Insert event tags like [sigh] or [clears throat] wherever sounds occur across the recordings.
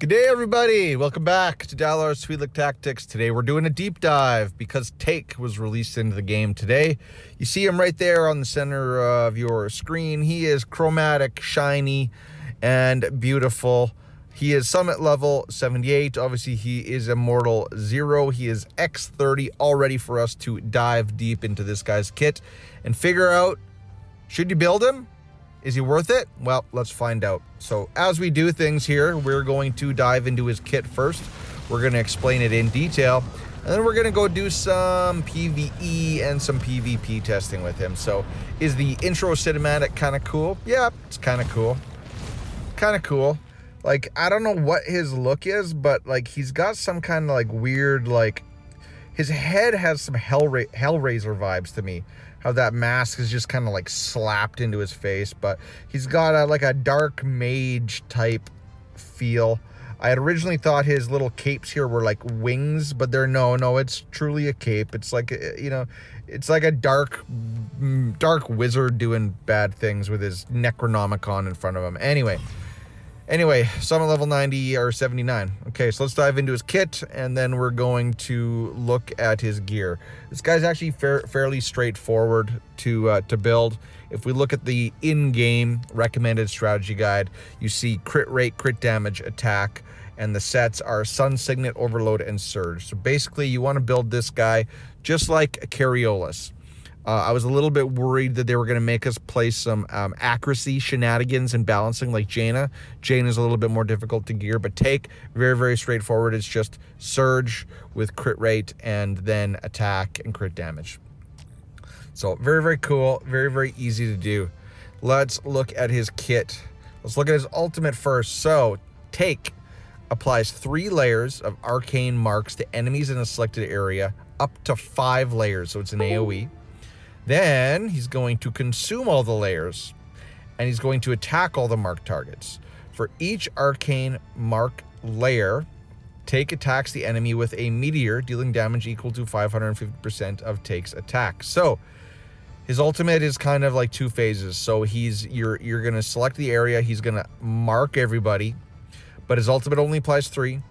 Good day, everybody. Welcome back to Dylarr's Twilek Tactics. Today we're doing a deep dive because Taec was released into the game today. You see him right there on the center of your screen. He is chromatic, shiny, and beautiful. He is summit level 78. Obviously, he is immortal zero. He is X30, all ready for us to dive deep into this guy's kit and figure out should you build him? Is he worth it? Well, let's find out. So as we do things here, we're going to dive into his kit first. We're going to explain it in detail. And then we're going to go do some PvE and some PvP testing with him. So is the intro cinematic kind of cool? Yeah, it's kind of cool. Kind of cool. Like, I don't know what his look is, but like he's got some kind of like weird, like his head has some Hellra Hellraiser vibes to me how that mask is just kind of like slapped into his face, but he's got a, like a dark mage type feel. I had originally thought his little capes here were like wings, but they're no, no, it's truly a cape. It's like, you know, it's like a dark, mm, dark wizard doing bad things with his Necronomicon in front of him. Anyway, Anyway, summit level 90 or 79. Okay, so let's dive into his kit and then we're going to look at his gear. This guy's actually fair, fairly straightforward to uh, to build. If we look at the in-game recommended strategy guide, you see crit rate, crit damage, attack, and the sets are Sun Signet, Overload, and Surge. So basically, you want to build this guy just like a Cariolus. Uh, I was a little bit worried that they were going to make us play some um, accuracy shenanigans and balancing like Jaina. Jaina is a little bit more difficult to gear, but Taec very, very straightforward. It's just surge with crit rate and then attack and crit damage. So very, very cool. Very, very easy to do. Let's look at his kit. Let's look at his ultimate first. So Taec applies three layers of arcane marks to enemies in a selected area, up to five layers. So it's an AoE. Then he's going to consume all the layers and he's going to attack all the mark targets. For each arcane mark layer, Taec attacks the enemy with a meteor, dealing damage equal to 550% of Taec's attack. So his ultimate is kind of like two phases. So he's you're you're gonna select the area, he's gonna mark everybody, but his ultimate only applies three.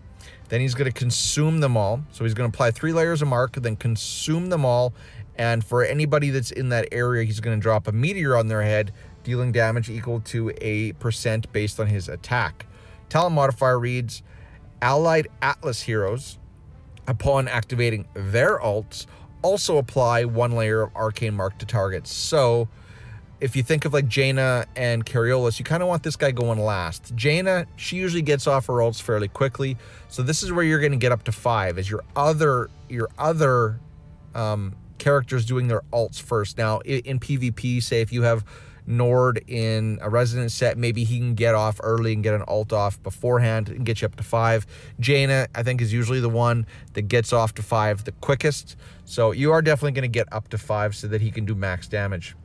Then he's gonna consume them all. So he's gonna apply three layers of mark, then consume them all, and for anybody that's in that area, he's going to drop a meteor on their head, dealing damage equal to a percent based on his attack. Talent modifier reads Allied Atlas heroes, upon activating their alts, also apply one layer of arcane mark to targets. So if you think of like Jaina and Cariolus, you kind of want this guy going last. Jaina, she usually gets off her ults fairly quickly. So this is where you're going to get up to five as your other, your other um, characters doing their alts first. Now, in PvP, say if you have Nord in a resident set, maybe he can get off early and get an alt off beforehand and get you up to five. Jaina, I think, is usually the one that gets off to five the quickest. So you are definitely going to get up to five so that he can do max damage.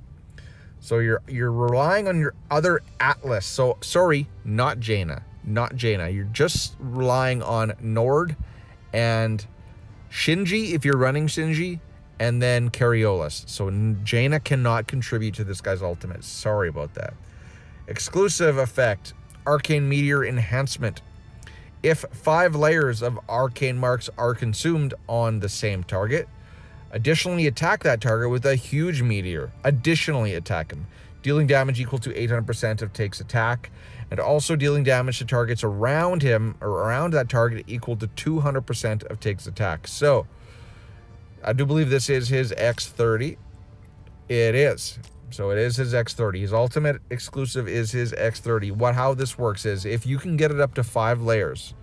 So you're you're relying on your other Atlas. So sorry, not Jaina, not Jaina. You're just relying on Nord and Shinji if you're running Shinji and then Cariolus. So Jaina cannot contribute to this guy's ultimate. Sorry about that. Exclusive effect, Arcane Meteor Enhancement. If five layers of arcane marks are consumed on the same target, additionally attack that target with a huge meteor. Additionally attack him, dealing damage equal to 800% of Taec's attack, and also dealing damage to targets around him or around that target equal to 200% of Taec's attack. So, I do believe this is his X30. It is. So it is his X30. His ultimate exclusive is his X30. What how this works is if you can get it up to five layers,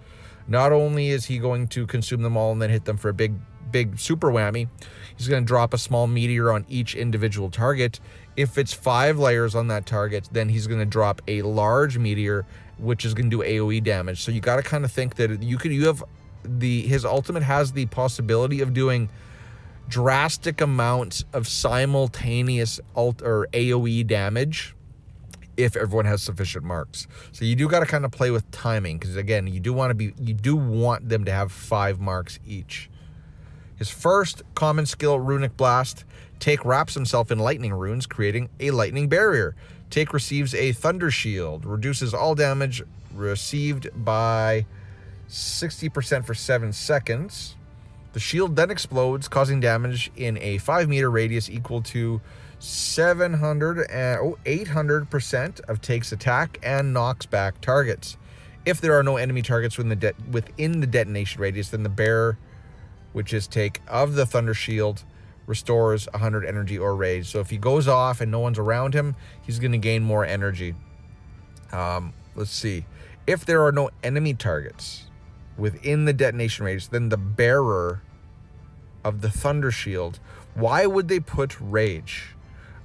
not only is he going to consume them all and then hit them for a big, big super whammy, he's going to drop a small meteor on each individual target. If it's five layers on that target, then he's going to drop a large meteor, which is going to do AoE damage. So you got to kind of think that you could you have the his ultimate has the possibility of doing drastic amounts of simultaneous alt or AoE damage if everyone has sufficient marks. So you do got to kind of play with timing because again, you do want to be you do want them to have 5 marks each. His first common skill runic blast, Taec wraps himself in lightning runes creating a lightning barrier. Taec receives a thunder shield, reduces all damage received by 60% for 7 seconds. The shield then explodes, causing damage in a 5 meter radius equal to 700 and oh, 800% of Taec's attack and knocks back targets. If there are no enemy targets within the, within the detonation radius, then the bearer, which is Taec of the Thunder Shield, restores 100 energy or rage. So if he goes off and no one's around him, he's going to gain more energy. Um, let's see. If there are no enemy targets within the detonation radius, then the bearer of the Thunder Shield, why would they put rage?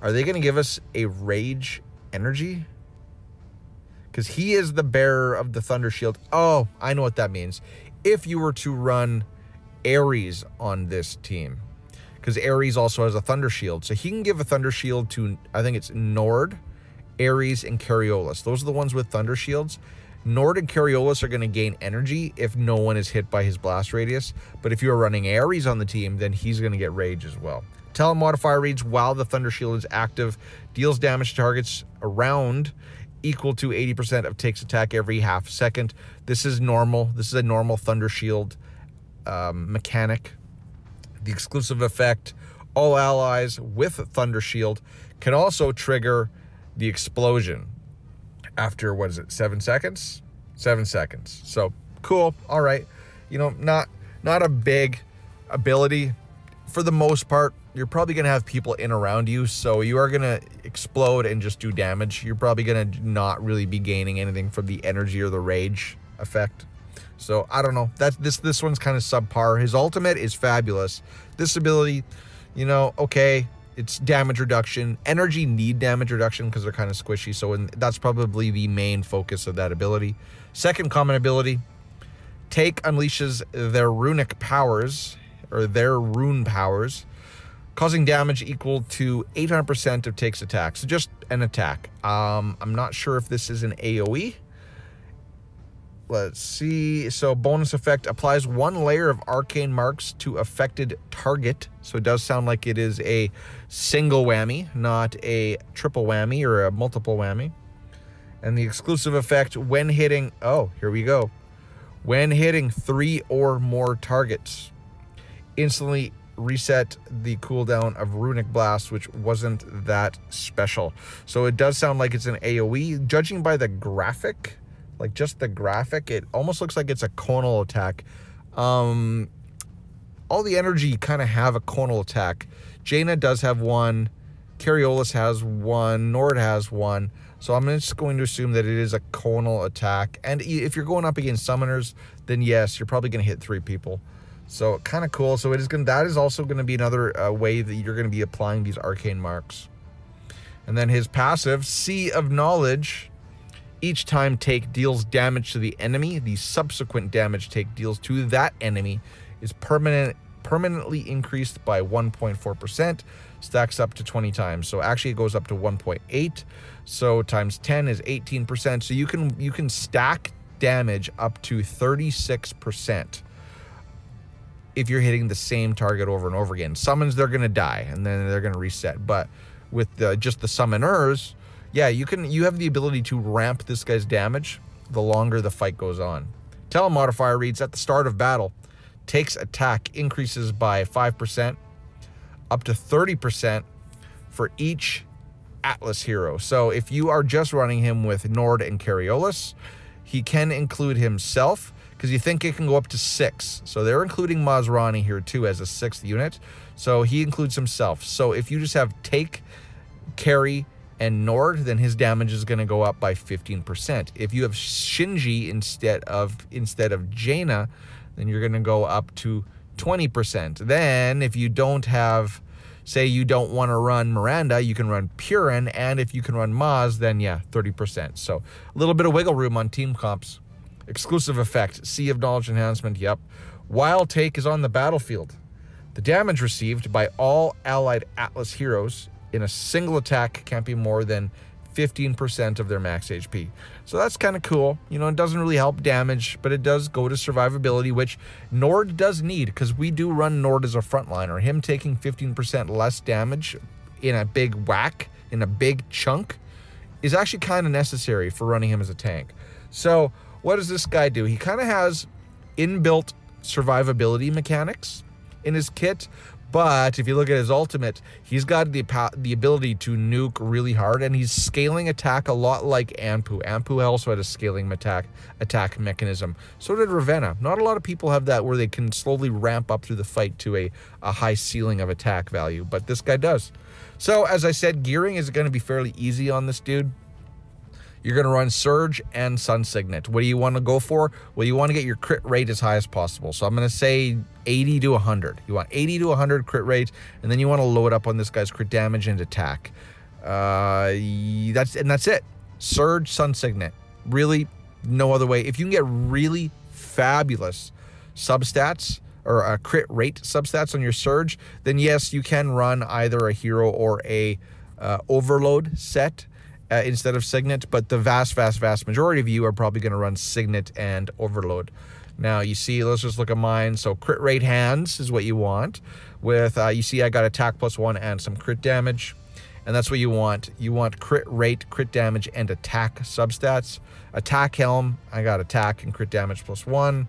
Are they going to give us a rage energy? Because he is the bearer of the Thunder Shield. Oh, I know what that means. If you were to run Ares on this team, because Ares also has a Thunder Shield. So he can give a Thunder Shield to, I think it's Nord, Ares, and Cariolis. Those are the ones with Thunder Shields. Nord and Cariolis are going to gain energy if no one is hit by his blast radius. But if you're running Ares on the team, then he's going to get rage as well. Talent modifier reads while the Thunder Shield is active, deals damage to targets around equal to 80% of Taec's attack every half second. This is normal. This is a normal Thunder Shield um, mechanic. The exclusive effect, all allies with Thunder Shield can also trigger the explosion after what is it, seven seconds? Seven seconds. So cool. All right. You know, not not a big ability. For the most part, you're probably gonna have people in around you, so you are gonna explode and just do damage. You're probably gonna not really be gaining anything from the energy or the rage effect. So I don't know. That this this one's kind of subpar. His ultimate is fabulous. This ability, you know, okay, it's damage reduction. Energy need damage reduction because they're kind of squishy. So in, that's probably the main focus of that ability. Second common ability, Taec unleashes their runic powers, or their rune powers, causing damage equal to 800% of Taec's attack. So just an attack. Um, I'm not sure if this is an AoE. Let's see. So bonus effect applies one layer of arcane marks to affected target. So it does sound like it is a single whammy, not a triple whammy or a multiple whammy. And the exclusive effect when hitting, oh, here we go. When hitting three or more targets, instantly reset the cooldown of Runic Blast, which wasn't that special. So it does sound like it's an AoE. Judging by the graphic, like just the graphic, it almost looks like it's a conal attack. Um, all the energy kind of have a conal attack. Jaina does have one. Cariolis has one. Nord has one. So I'm just going to assume that it is a conal attack. And if you're going up against summoners, then yes, you're probably going to hit three people. So kind of cool. So it is going. That is also going to be another uh, way that you're going to be applying these arcane marks. And then his passive, Sea of Knowledge. Each time Taec deals damage to the enemy. The subsequent damage Taec deals to that enemy is permanent permanently increased by 1.4%, stacks up to 20 times. So actually it goes up to 1.8. So times 10 is 18%. So you can you can stack damage up to 36% if you're hitting the same target over and over again. Summons they're going to die and then they're going to reset. But with the, just the summoners, yeah, you can you have the ability to ramp this guy's damage the longer the fight goes on. Talent modifier reads at the start of battle Taec's attack increases by 5%, up to 30% for each Atlas hero. So if you are just running him with Nord and Cariolis, he can include himself because you think it can go up to six. So they're including Masrani here too as a sixth unit. So he includes himself. So if you just have Taec, Carry, and Nord, then his damage is going to go up by 15%. If you have Shinji instead of instead of Jaina, then you're going to go up to 20%. Then, if you don't have, say, you don't want to run Miranda, you can run Purin. And if you can run Maz, then yeah, 30%. So a little bit of wiggle room on team comps. Exclusive effect, Sea of Knowledge Enhancement, yep. Wild Taec is on the battlefield. The damage received by all allied Atlas heroes in a single attack can't be more than 15% of their max HP. So that's kind of cool. You know, it doesn't really help damage, but it does go to survivability, which Nord does need because we do run Nord as a frontliner. Him taking 15% less damage in a big whack, in a big chunk, is actually kind of necessary for running him as a tank. So what does this guy do? He kind of has inbuilt survivability mechanics in his kit. But if you look at his ultimate, he's got the the ability to nuke really hard, and he's scaling attack a lot like Anpu. Anpu also had a scaling attack attack mechanism. So did Ravenna. Not a lot of people have that where they can slowly ramp up through the fight to a, a high ceiling of attack value, but this guy does. So as I said, gearing is going to be fairly easy on this dude. You're going to run Surge and Sun Signet. What do you want to go for? Well, you want to get your crit rate as high as possible. So I'm going to say 80 to 100. You want 80 to 100 crit rate, and then you want to load up on this guy's crit damage and attack. Uh, that's And that's it. Surge, Sun Signet. Really, no other way. If you can get really fabulous substats, or a crit rate substats on your surge, then yes, you can run either a hero or a uh, overload set uh, instead of Signet, but the vast, vast, vast majority of you are probably going to run Signet and Overload. Now, you see, let's just look at mine. So crit rate hands is what you want. With, uh, you see, I got attack plus one and some crit damage. And that's what you want. You want crit rate, crit damage, and attack substats. Attack helm, I got attack and crit damage plus one.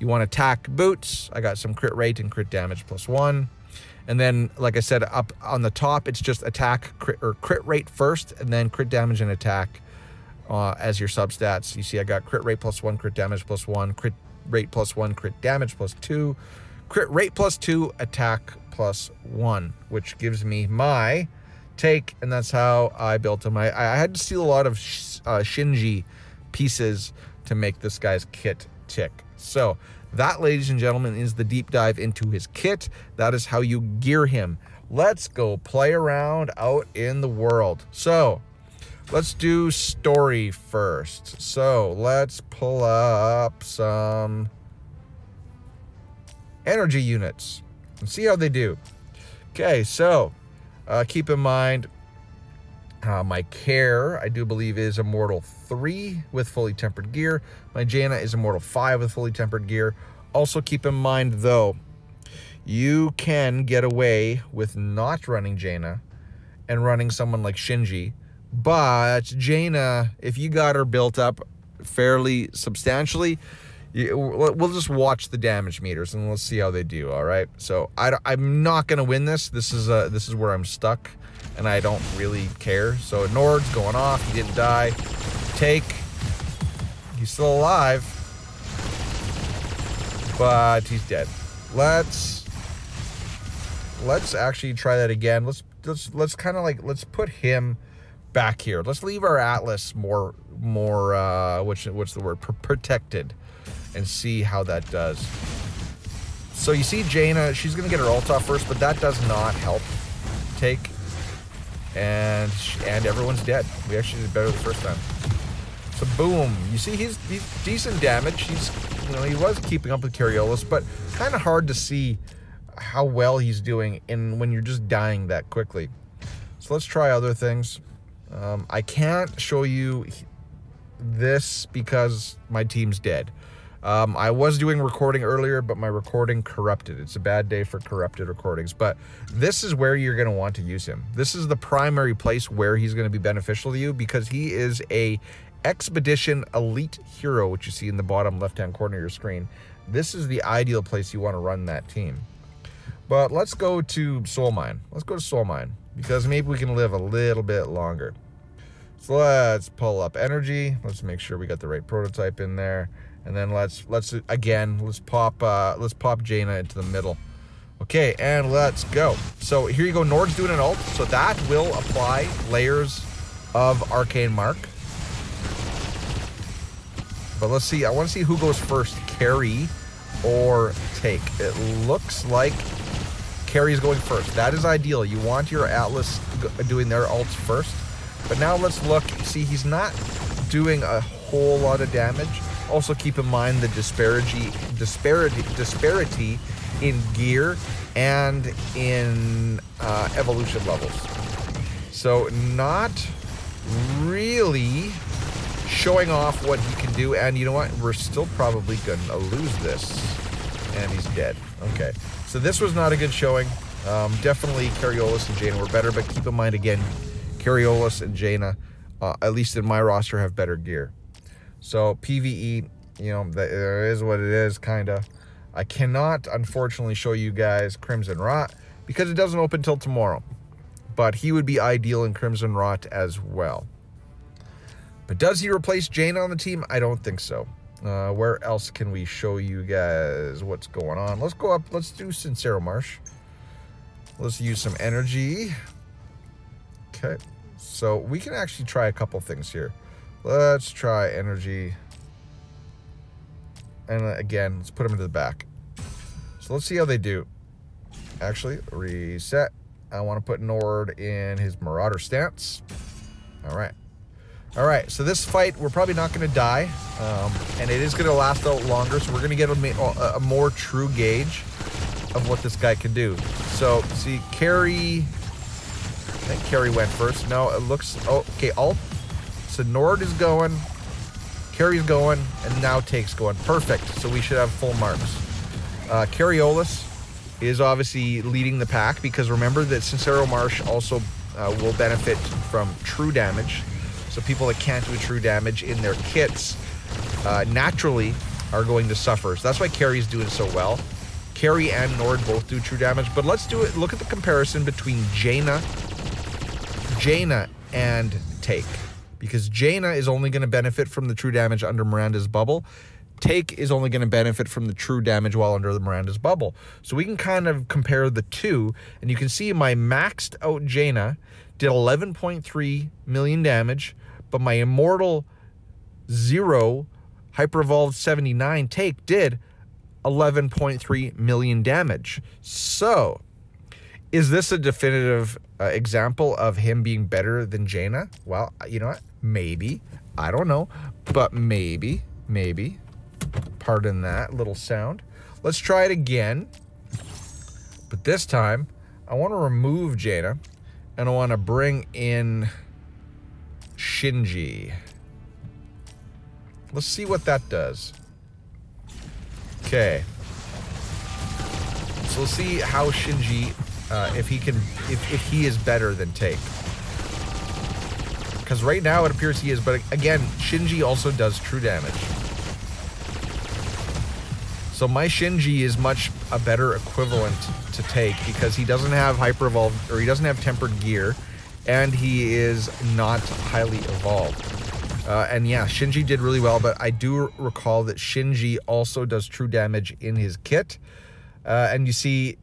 You want attack boots, I got some crit rate and crit damage plus one. And then, like I said, up on the top, it's just attack crit, or crit rate first, and then crit damage and attack uh, as your substats. You see, I got crit rate plus one, crit damage plus one, crit rate plus one, crit damage plus two, crit rate plus two, attack plus one, which gives me my Taec, and that's how I built him. I, I had to steal a lot of uh, Shinji pieces to make this guy's kit tick. So that, ladies and gentlemen, is the deep dive into his kit. That is how you gear him. Let's go play around out in the world. So, let's do story first. So, let's pull up some energy units and see how they do. Okay, so uh, keep in mind uh, my Care, I do believe, is Immortal 3 with fully tempered gear. My Jaina is Immortal 5 with fully tempered gear. Also keep in mind, though, you can get away with not running Jaina and running someone like Shinji. But Jaina, if you got her built up fairly substantially, we'll just watch the damage meters and let's see how they do. All right. So I, am not to win this. This is uh, this is where I'm stuck and I don't really care. So Nord's going off. He didn't die. Taec. He's still alive. But he's dead. Let's let's actually try that again. Let's let's let's kind of like let's put him back here. Let's leave our Atlas more more uh which what's the word protected and see how that does. So you see Jaina, she's going to get her ult off first, but that does not help Taec and and everyone's dead. We actually did better the first time. So boom, you see he's, he's decent damage. He's you know he was keeping up with Cariolis, but kind of hard to see how well he's doing in when you're just dying that quickly. So let's try other things. Um, I can't show you this because my team's dead. Um, I was doing recording earlier, but my recording corrupted. It's a bad day for corrupted recordings, but this is where you're going to want to use him. This is the primary place where he's going to be beneficial to you because he is a expedition elite hero, which you see in the bottom left-hand corner of your screen. This is the ideal place you want to run that team. But let's go to Soul Mine. Let's go to Soul Mine because maybe we can live a little bit longer. So let's pull up energy. Let's make sure we got the right prototype in there. And then let's, let's again, let's pop, uh, let's pop Jaina into the middle. Okay, and let's go. So here you go, Nord's doing an ult. So that will apply layers of Arcane Mark. But let's see, I want to see who goes first, carry or Taec. It looks like carry is going first. That is ideal. You want your Atlas doing their ults first. But now let's look. See, he's not doing a whole lot of damage. Also keep in mind the disparity, disparity, disparity in gear and in uh, evolution levels. So not really showing off what he can do. And you know what? We're still probably going to lose this. And he's dead. Okay. So this was not a good showing. Um, definitely Cariolis and Jaina were better, but keep in mind again, Cariolis and Jaina, uh, at least in my roster, have better gear. So PVE, you know, that it is what it is, kind of. I cannot, unfortunately, show you guys Crimson Rot because it doesn't open till tomorrow. But he would be ideal in Crimson Rot as well. But does he replace Jane on the team? I don't think so. Uh, where else can we show you guys what's going on? Let's go up. Let's do Sincero Marsh. Let's use some energy. Okay. So we can actually try a couple things here. Let's try energy. And uh, again, let's put them into the back. So let's see how they do. Actually, reset. I want to put Nord in his Marauder stance. All right. All right, so this fight, we're probably not going to die, um, and it is going to last out longer, so we're going to get a, a, more true gauge of what this guy can do. So, see, Carry, I think Carry went first. No, it looks, oh, okay, Alt, so Nord is going, Carry's going, and now Taec's going. Perfect, so we should have full marks. Uh, Carriolis is obviously leading the pack, because remember that Sincero Marsh also uh, will benefit from true damage, so people that can't do true damage in their kits uh, naturally are going to suffer. So that's why Carry's doing so well. Carry and Nord both do true damage. But let's do it. Look at the comparison between Jaina, Jaina and Taec. Because Jaina is only going to benefit from the true damage under Miranda's bubble. Taec is only going to benefit from the true damage while under the Miranda's bubble. So we can kind of compare the two. And you can see my maxed out Jaina did 11.3 million damage but my Immortal Zero Hyper Evolved 79 Taec did 11.3 million damage. So, is this a definitive uh, example of him being better than Jaina? Well, you know what? Maybe. I don't know. But maybe. Maybe. Pardon that little sound. Let's try it again. But this time, I want to remove Jaina. And I want to bring in Shinji. Let's see what that does. Okay. So we'll see how Shinji, uh, if he can, if, if he is better than Taec. Because right now it appears he is, but again, Shinji also does true damage. So my Shinji is much a better equivalent to Taec because he doesn't have Hyper Evolved, or he doesn't have Tempered Gear, and he is not highly evolved. Uh, and yeah, Shinji did really well, but I do recall that Shinji also does true damage in his kit. Uh, and you see,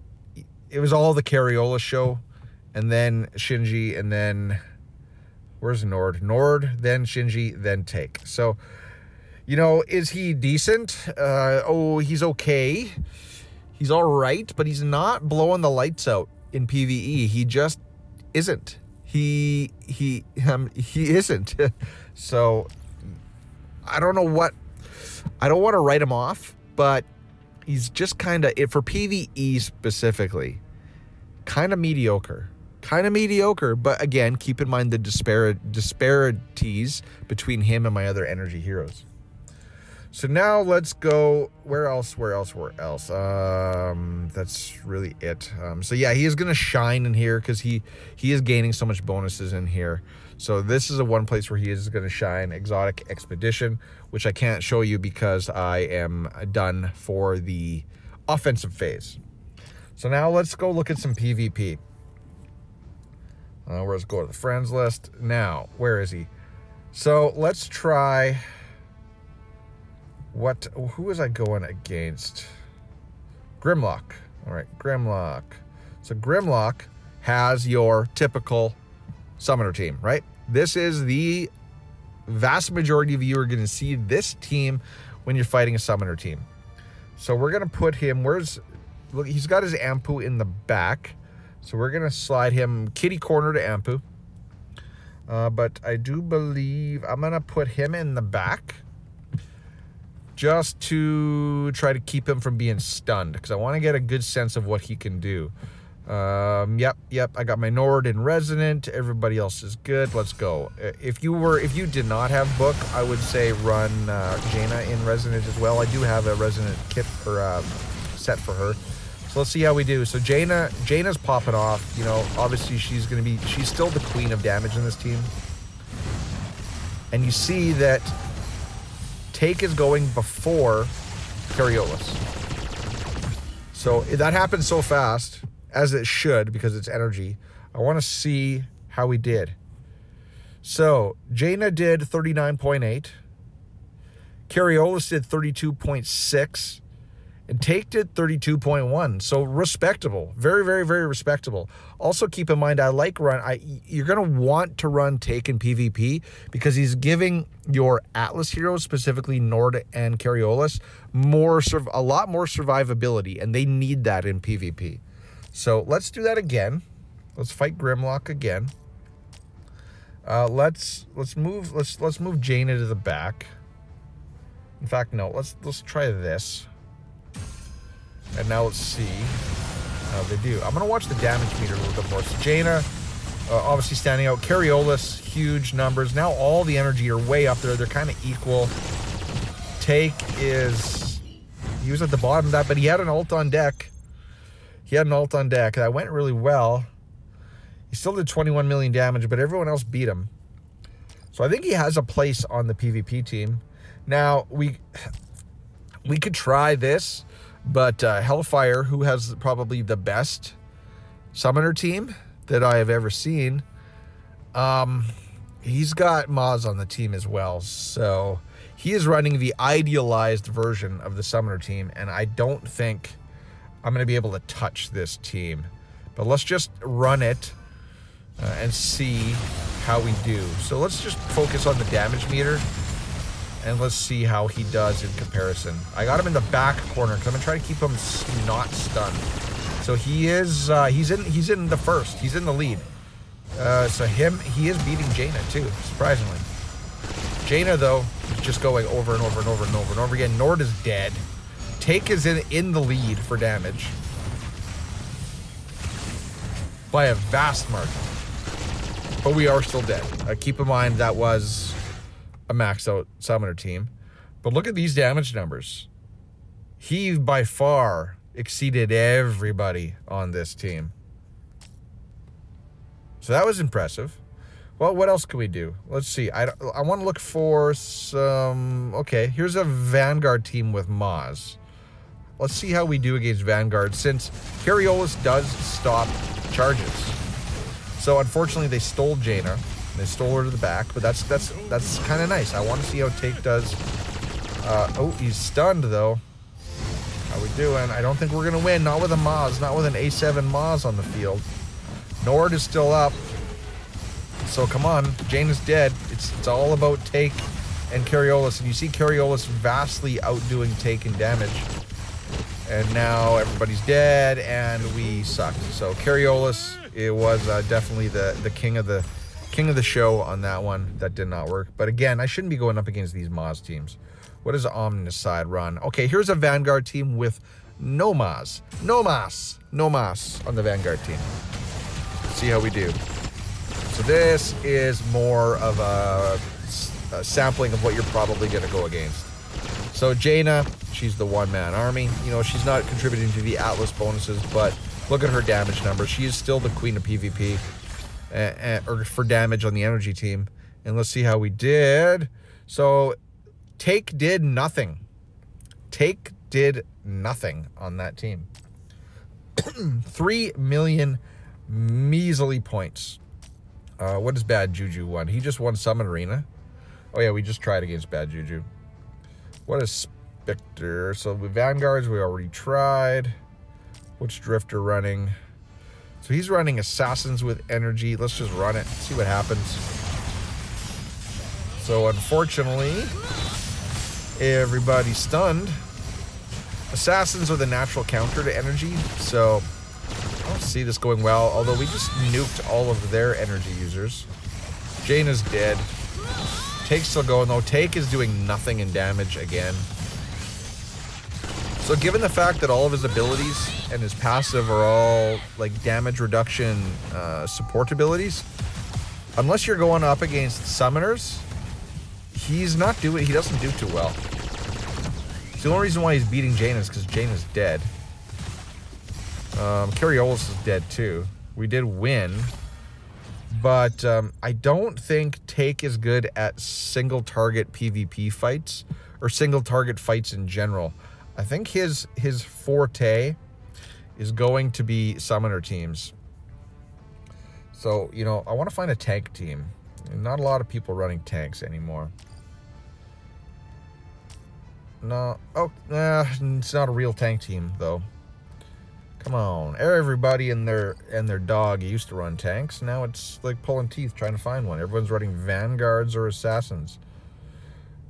it was all the Carriola show, and then Shinji, and then where's Nord? Nord, then Shinji, then Taec. So, you know, is he decent? Uh, oh, he's okay. He's all right, but he's not blowing the lights out in PVE. He just isn't he he um, he isn't. [laughs] so I don't know what I don't want to write him off, but he's just kind of for PVE specifically, kind of mediocre. Kind of mediocre, but again, keep in mind the disparities between him and my other energy heroes. So now let's go. Where else? Where else? Where else? Um, that's really it. Um, so yeah, he is gonna shine in here because he he is gaining so much bonuses in here. So this is the one place where he is gonna shine. Exotic Expedition, which I can't show you because I am done for the offensive phase. So now let's go look at some PvP. Uh, go to the friends list. Now, where is he? So let's try. What? Who was I going against? Grimlock. All right, Grimlock. So Grimlock has your typical summoner team, right? This is the vast majority of you are going to see this team when you're fighting a summoner team. So we're going to put him, where's, look, he's got his Anpu in the back. So we're going to slide him kitty corner to Anpu. Uh, but I do believe I'm going to put him in the back just to try to keep him from being stunned because I want to get a good sense of what he can do. Um, yep, yep. I got my Nord in Resonant. Everybody else is good. Let's go. Uh, if you were, if you did not have book, I would say run uh, Jaina in Resonant as well. I do have a Resonant kit or uh, set for her. So let's see how we do. So Jaina, Jaina's popping off. You know, obviously she's going to be, she's still the queen of damage in this team. And you see that Taec is going before Cariolis. So that happened so fast, as it should, because it's energy. I want to see how we did. So Jaina did 39.8. Cariolis did 32.6 and Taec did 32.1. So respectable. Very, very, very respectable. Also keep in mind I like run I you're gonna want to run Taec in PvP because he's giving your Atlas heroes, specifically Nord and Cariolis, more a lot more survivability, and they need that in PvP. So let's do that again. Let's fight Grimlock again. Uh, let's let's move let's let's move Jaina to the back. In fact, no, let's let's try this. And now let's see how they do. I'm gonna watch the damage meter a little bit more. So Jaina, uh, obviously standing out. Cariolis, huge numbers. Now all the energy are way up there. They're kind of equal. Taec is he was at the bottom of that, but he had an ult on deck. He had an ult on deck. That went really well. He still did 21 million damage, but everyone else beat him. So I think he has a place on the PvP team. Now we we could try this, but uh, Hellfire, who has probably the best summoner team that I have ever seen, um, he's got Maz on the team as well. So he is running the idealized version of the summoner team, and I don't think I'm going to be able to touch this team. But let's just run it uh, and see how we do. So let's just focus on the damage meter and let's see how he does in comparison. I got him in the back corner because I'm gonna try to keep him not stunned. So he is uh, he's in he's in the first. He's in the lead. Uh, so him he is beating Jaina too, surprisingly. Jaina though is just going over and over and over and over and over again. Nord is dead. Taec is in in the lead for damage by a vast margin. But we are still dead. Uh, keep in mind that was a maxed out summoner team. But look at these damage numbers. He by far exceeded everybody on this team. So that was impressive. Well, what else can we do? Let's see. I, I want to look for some... Okay, here's a Vanguard team with Maz. Let's see how we do against Vanguard since Cariolis does stop charges. So unfortunately, they stole Jaina. They stole her to the back, but that's that's that's kind of nice. I want to see how Taec does. Uh, oh, he's stunned though. How we doing? I don't think we're gonna win. Not with a Maz. Not with an A7 Maz on the field. Nord is still up. So come on, Jane is dead. It's it's all about Taec and Cariolis, and you see Cariolis vastly outdoing Taec in damage. And now everybody's dead, and we sucked. So Cariolis, it was uh, definitely the the king of the king of the show on that one. That did not work. But again, I shouldn't be going up against these Maz teams. What does run? Okay, here's a Vanguard team with no Maz. No Maz. No Maz on the Vanguard team. Let's see how we do. So this is more of a, a sampling of what you're probably going to go against. So Jaina, she's the one-man army. You know, she's not contributing to the Atlas bonuses, but look at her damage numbers. She is still the queen of PvP uh, or for damage on the energy team. And let's see how we did. So Taec did nothing. Taec did nothing on that team. [clears throat] Three million measly points. Uh, what does Bad Juju won? He just won Summon Arena. Oh yeah, we just tried against Bad Juju. What is Spectre? So the Vanguards we already tried. Which Drifter running? So he's running Assassins with Energy. Let's just run it, see what happens. So unfortunately, everybody's stunned. Assassins are the natural counter to Energy, so I don't see this going well, although we just nuked all of their energy users. Jane is dead. Taec's still going though. Taec is doing nothing in damage again. So given the fact that all of his abilities and his passive are all like damage reduction uh, support abilities, unless you're going up against summoners, he's not doing, he doesn't do too well. the only reason why he's beating Jane is because Jane is dead. Um, Cariolis is dead too. We did win, but um, I don't think Taec is good at single target PvP fights or single target fights in general. I think his his forte is going to be summoner teams. So, you know, I want to find a tank team. Not a lot of people running tanks anymore. No. Oh, nah, it's not a real tank team, though. Come on. Everybody and their and their dog used to run tanks. Now it's like pulling teeth trying to find one. Everyone's running vanguards or assassins.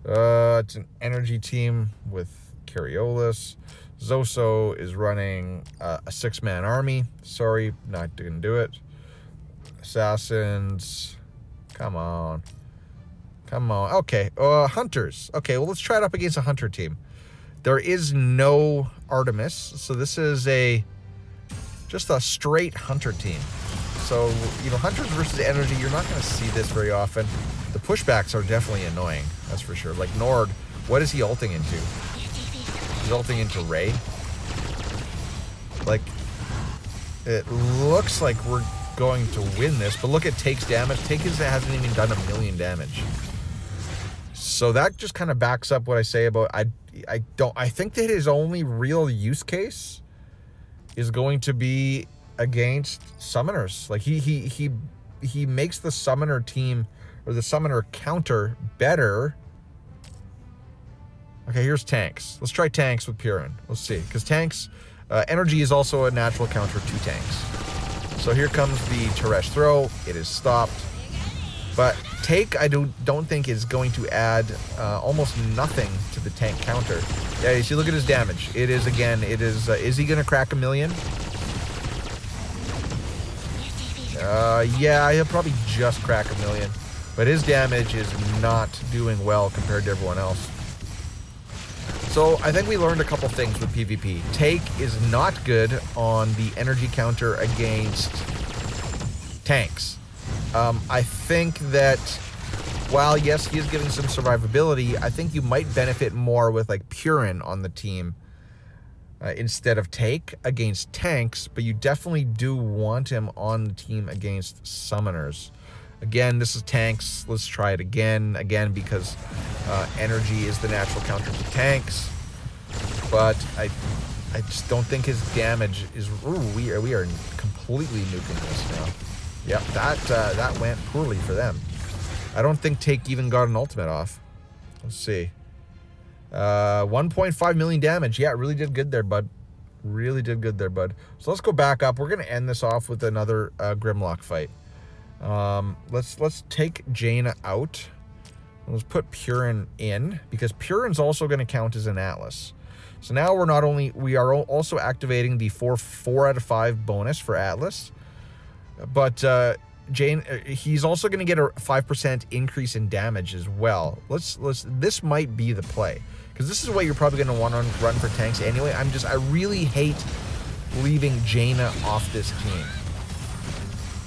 Uh, it's an energy team with Cariolis. Zoso is running uh, a six-man army. Sorry, not gonna do it. Assassins. Come on. Come on. Okay. Uh, hunters. Okay, well, let's try it up against a hunter team. There is no Artemis, so this is a just a straight hunter team. So, you know, hunters versus energy, you're not going to see this very often. The pushbacks are definitely annoying, that's for sure. Like Nord, what is he ulting into? He's ulting into Ray. Like, it looks like we're going to win this, but look at Taec's damage. Taec hasn't even done a million damage. So that just kind of backs up what I say about I I don't I think that his only real use case is going to be against summoners. Like he he he he makes the summoner team or the summoner counter better. Okay, here's tanks. Let's try tanks with Purin. Let's see, because tanks, uh, energy is also a natural counter to tanks. So here comes the Taresh throw. It is stopped. But Taec, I don't don't think is going to add uh, almost nothing to the tank counter. Yeah, you see, look at his damage. It is again. It is. Uh, is he going to crack a million? Uh, yeah, he'll probably just crack a million. But his damage is not doing well compared to everyone else. So I think we learned a couple things with PvP. Taec is not good on the energy counter against tanks. Um, I think that while yes, he is giving some survivability, I think you might benefit more with like Purin on the team uh, instead of Taec against tanks, but you definitely do want him on the team against summoners. Again, this is tanks. Let's try it again, again because uh, energy is the natural counter to tanks. But I, I just don't think his damage is. Ooh, we are we are completely nuking this now. Yep, that uh, that went poorly for them. I don't think Taec even got an ultimate off. Let's see. Uh, 1.5 million damage. Yeah, really did good there, bud. Really did good there, bud. So let's go back up. We're gonna end this off with another uh, Grimlock fight. Um, let's let's take Jaina out. Let's put Purin in because Purin's also going to count as an Atlas. So now we're not only we are also activating the four four out of five bonus for Atlas. But uh, Jane, uh, he's also going to get a five percent increase in damage as well. Let's let's. This might be the play because this is what you're probably going to want to run for tanks anyway. I'm just I really hate leaving Jaina off this team.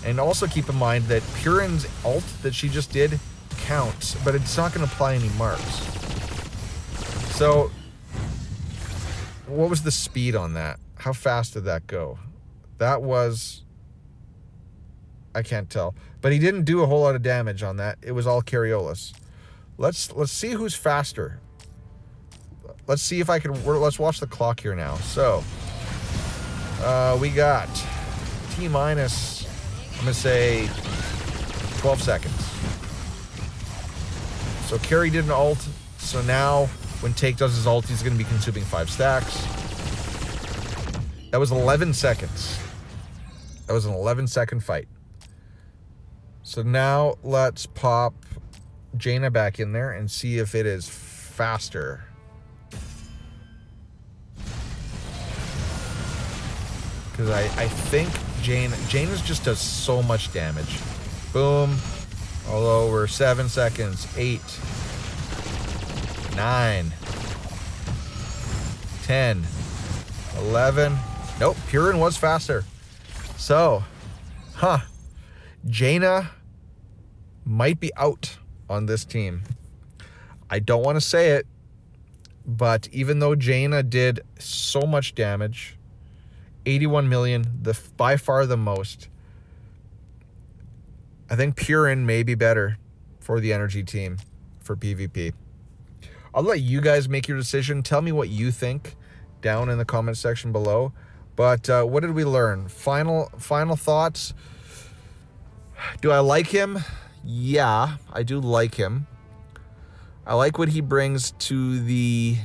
And also keep in mind that Purin's ult that she just did counts, but it's not going to apply any marks. So, what was the speed on that? How fast did that go? That was I can't tell. But he didn't do a whole lot of damage on that. It was all Cariolis. Let's let's see who's faster. Let's see if I can. Let's watch the clock here now. So uh, we got T minus. I'm gonna say 12 seconds. So Carry did an alt. So now when Taec does his alt, he's gonna be consuming five stacks. That was 11 seconds. That was an 11 second fight. So now let's pop Jaina back in there and see if it is faster. Because I, I think Jane Jaina's just does so much damage. Boom. Although we're seven seconds. Eight. Nine. Ten. Eleven. Nope, Purin was faster. So, huh. Jaina might be out on this team. I don't want to say it, but even though Jaina did so much damage, 81 million, the by far the most, I think Purin may be better for the energy team for PvP. I'll let you guys make your decision. Tell me what you think down in the comment section below. But uh, what did we learn? Final final thoughts. Do I like him? Yeah, I do like him. I like what he brings to the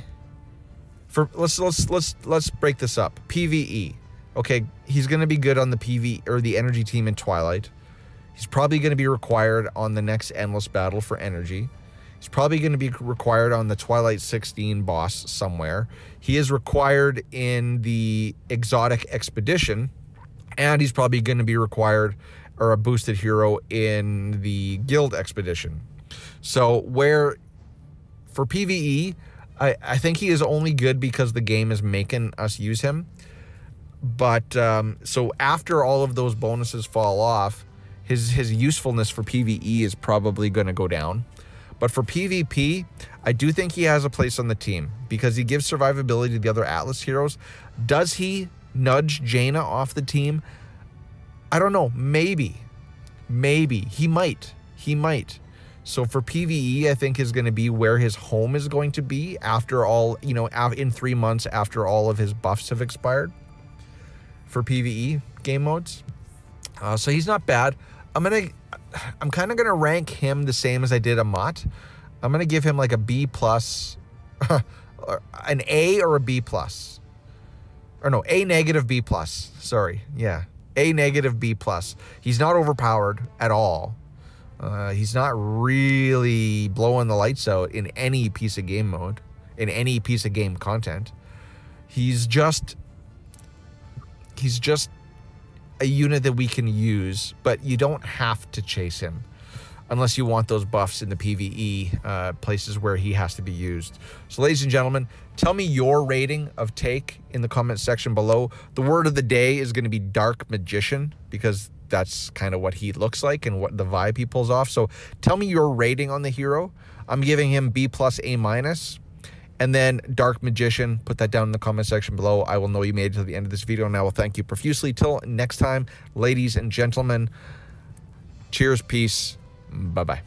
for let's let's let's let's break this up. PvE. Okay, he's going to be good on the PV or the energy team in Twilight. He's probably going to be required on the next endless battle for energy. He's probably going to be required on the Twilight 16 boss somewhere. He is required in the exotic expedition, and he's probably going to be required or a boosted hero in the guild expedition. So where for PvE, I, I think he is only good because the game is making us use him. But um, so after all of those bonuses fall off, his his usefulness for PvE is probably going to go down. But for PvP, I do think he has a place on the team because he gives survivability to the other Atlas heroes. Does he nudge Jaina off the team? I don't know. Maybe. Maybe. He might. He might. So for PvE, I think is going to be where his home is going to be after all, you know, in three months after all of his buffs have expired for PvE game modes. Uh, so he's not bad. I'm gonna I'm kind of gonna rank him the same as I did Amat. I'm gonna give him like a B plus, [laughs] an A or a B plus, or no A negative B plus. Sorry, yeah, A negative B plus. He's not overpowered at all. Uh, he's not really blowing the lights out in any piece of game mode, in any piece of game content. He's just he's just a unit that we can use, but you don't have to chase him unless you want those buffs in the PvE uh, places where he has to be used. So, ladies and gentlemen, tell me your rating of Taec in the comment section below. The word of the day is going to be Dark Magician because that's kind of what he looks like and what the vibe he pulls off. So, tell me your rating on the hero. I'm giving him B plus A minus. And then Dark Magician, put that down in the comment section below. I will know you made it to the end of this video, and I will thank you profusely. Till next time, ladies and gentlemen, cheers, peace, bye-bye.